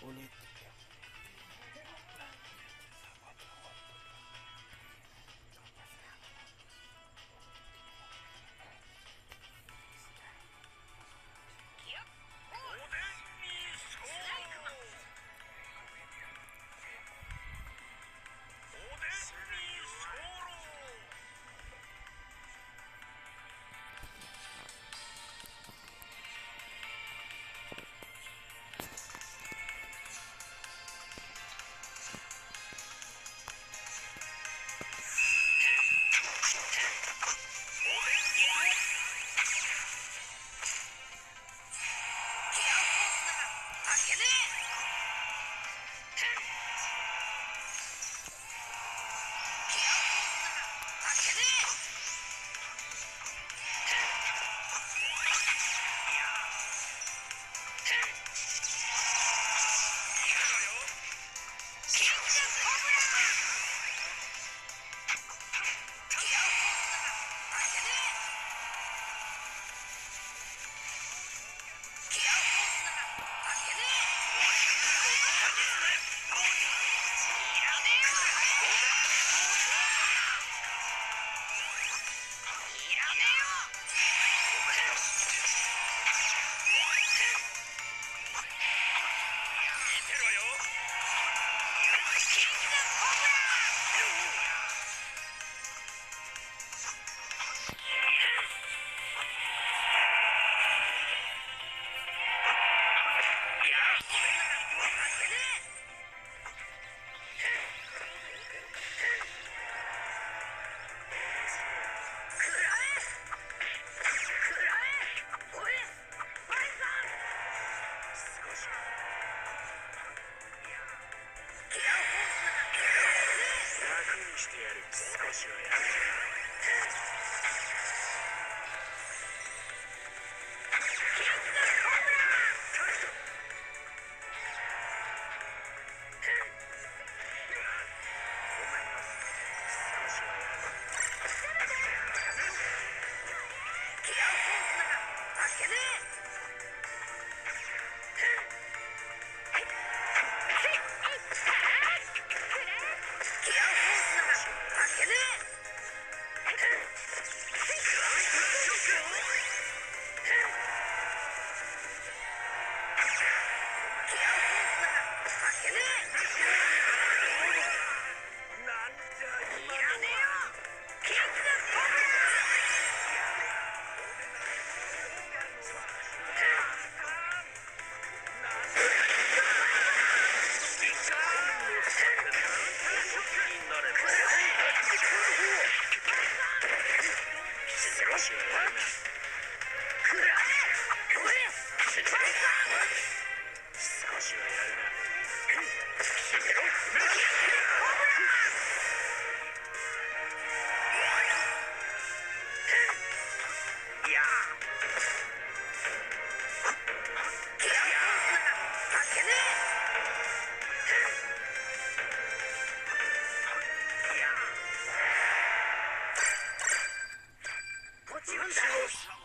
Uno. Gonzalez.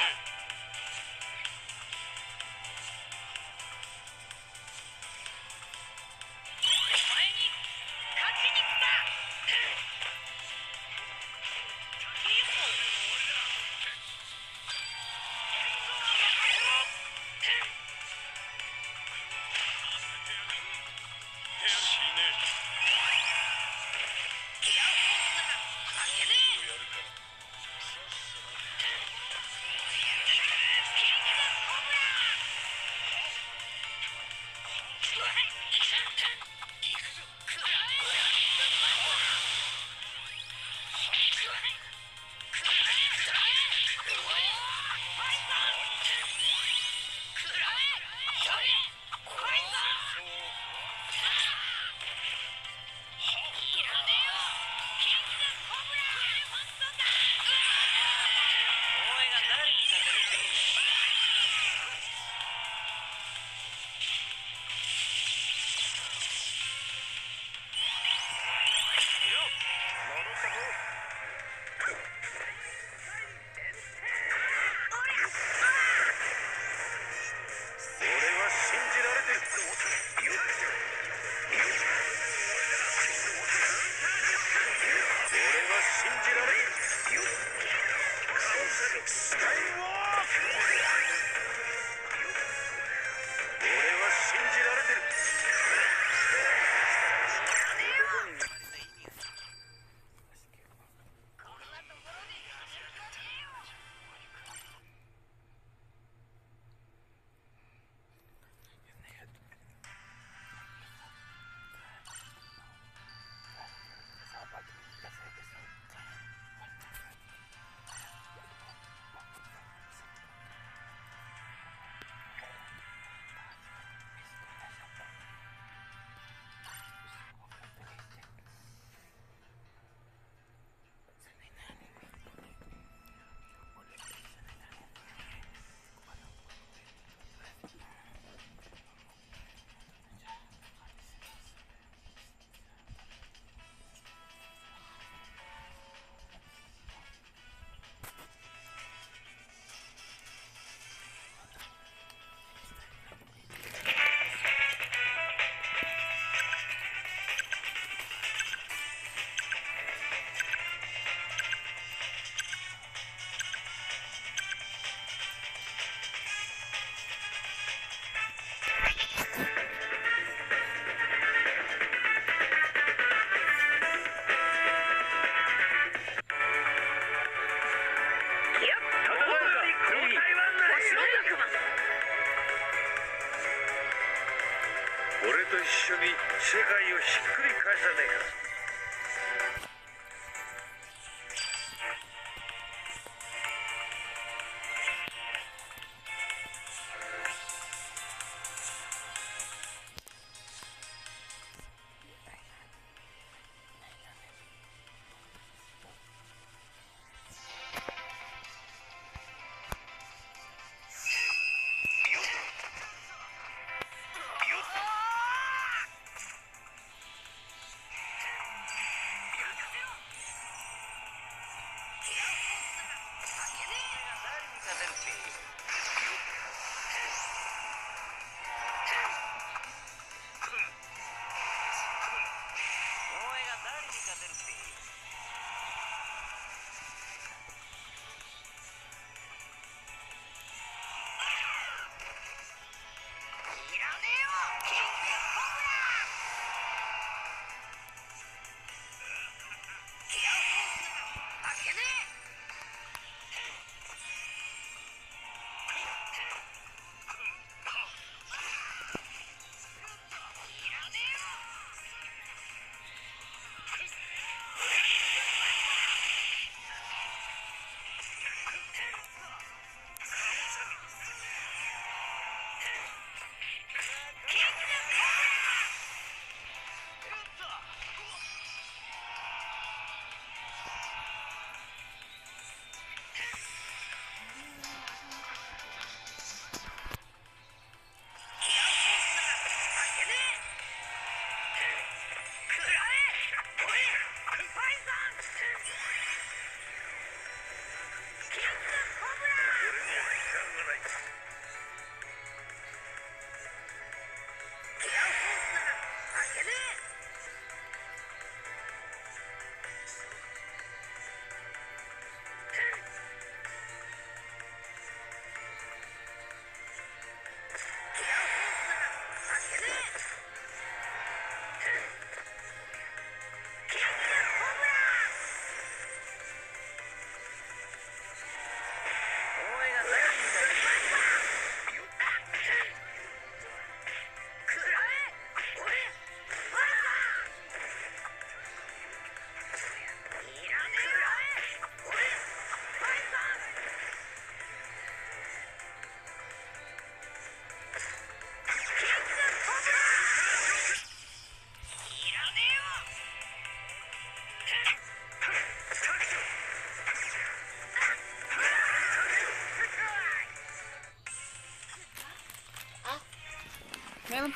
Hey. と一緒に世界をひっくり返さねえか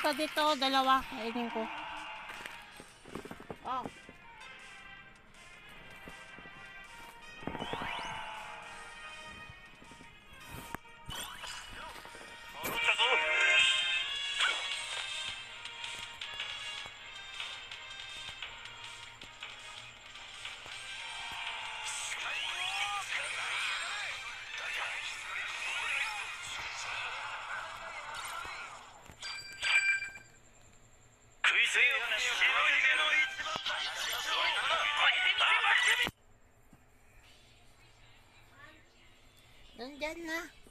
pa dito, dalawa. Kainin ko. Nandyan na.